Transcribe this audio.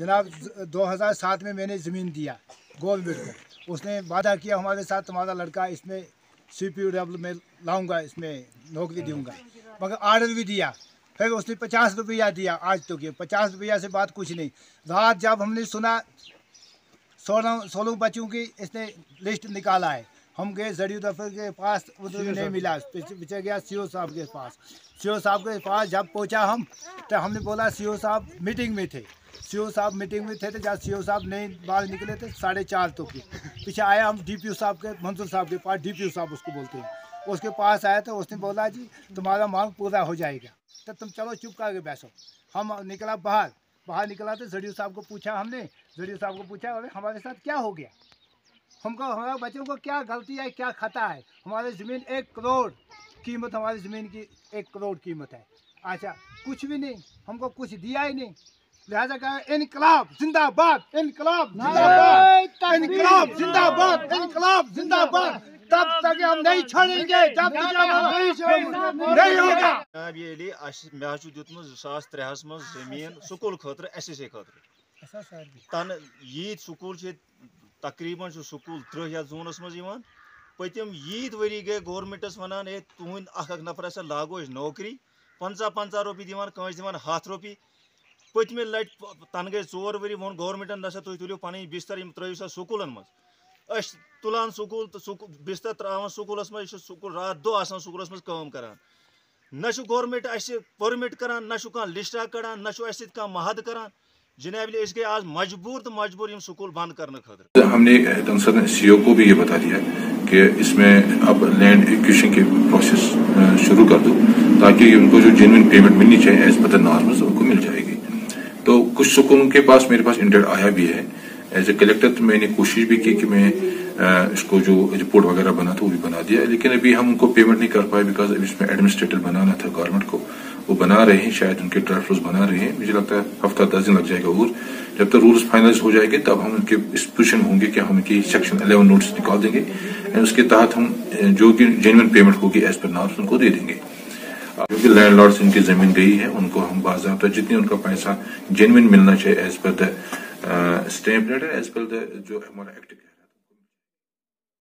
जनाब 2007 में मैंने ज़मीन दिया गवर्नमेंट को उसने वादा किया, हमारे साथ तुम्हारा लड़का इसमें सी पी डब्ल्यू में लाऊँगा, इसमें नौकरी दूँगा। मगर आर्डर भी दिया। फिर उसने पचास रुपया दिया, आज तो किया पचास रुपया से बात कुछ नहीं। रात जब हमने सुना, सोलह सोलह बच्चों की इसने लिस्ट निकाला है। हम गए जड़ी दफर के पास उधर नहीं मिला। पीछे गया सी साहब के पास। सी साहब के पास जब पहुँचा हम तो हमने बोला सी साहब मीटिंग में थे। सी साहब मीटिंग में थे तो जब सी साहब नहीं बाहर निकले थे साढ़े चार तो की। पीछे आया हम डी साहब के मंसूर साहब के पास डी साहब उसको बोलते हैं। उसके पास आया तो उसने बोला जी तुम्हारा मांग पूरा हो जाएगा। तो तुम चलो चुप करके बैठो। हम निकला बाहर। बाहर निकला तो जड़ी साहब को पूछा हमने। जड़ी साहब को पूछा अरे हमारे साथ क्या हो गया? हमको हमारे बच्चों को क्या गलती है क्या खता है? हमारी ज़मीन एक करोड़ कीमत हमारी ज़मीन की एक करोड़ कीमत है। अच्छा कुछ भी नहीं हमको कुछ दिया ही नहीं। लिहाजा कहा इनकलाब जिंदाबाद इनकलाब इनकलाब जिंदाबाद इनकलाब जिंदाबाद। तब तक हम नहीं छोड़ेंगे जब तक हम नहीं होगा। जनाब ये मे दुतम जो त्रेहस मज ज़मीन स्कूल खतर एस एस ए खतर तन यीत स्कूल तकरीबन स्कूल त्रुह जोनस मज पतम यीत वरी गए गवर्नमेंटस वन ए तुंद अख नफर हसा लागो नौकरी। पंचा पंचा रोपी दिवान कंस दिवान हथ रोपी। पतमे लट तन गए चोर वरी वो गवर्नमेंटन दसा तुम तुलो पन बिस्तर त्रव सा स्कूलन मज। तुलान स्कूल तो बिस्तर त्रावान स्कूलस मज स्कूल रात दो आसान स्कूलस मज काम करान। न गवर्नमेंट अस परमिट करान न कह लिस्टा कड़ान न महद करान। जनाब गए आज मजबूर तो मजबूर स्कूल बंद करने खतर। हमने कंसर्न सीओ को भी ये बता दिया कि इसमें अब लैंड एक्विशन के प्रोसेस शुरू कर दो, ताकि उनको जो जेनविन पेमेंट मिलनी चाहिए एज पर नॉर्मल उनको मिल जाएगी। तो कुछ स्कूलों के पास मेरे पास इंटर आया भी है। एज ए कलेक्टर तो मैंने कोशिश भी की कि मैं इसको जो रिपोर्ट वगैरह बना था, वो भी बना दिया। लेकिन अभी हम उनको पेमेंट नहीं कर पाए बिकॉज़ इसमें एडमिनिस्ट्रेटर बनाना था गवर्नमेंट को। वो बना रहे हैं, शायद उनके ड्राफ्ट रूल्स बना रहे हैं। मुझे लगता है हफ़्ता दस दिन लग जाएगा और। जब तक तो रूल्स फाइनलाइज हो जाएँगे, तब हम उनके इस पोजिशन होंगे कि हम उनकी सेक्शन अलेवन नोट्स निकाल देंगे। एंड उसके तहत हम जो कि जेनविन पेमेंट होगी एज पर नॉर्म्स उनको दे देंगे। जो कि लैंड लॉर्ड इनकी ज़मीन गई है, उनको हम बाजाबा जितनी उनका पैसा जेनविन मिलना चाहिए as per the stamp as per the जो हमारा एक्ट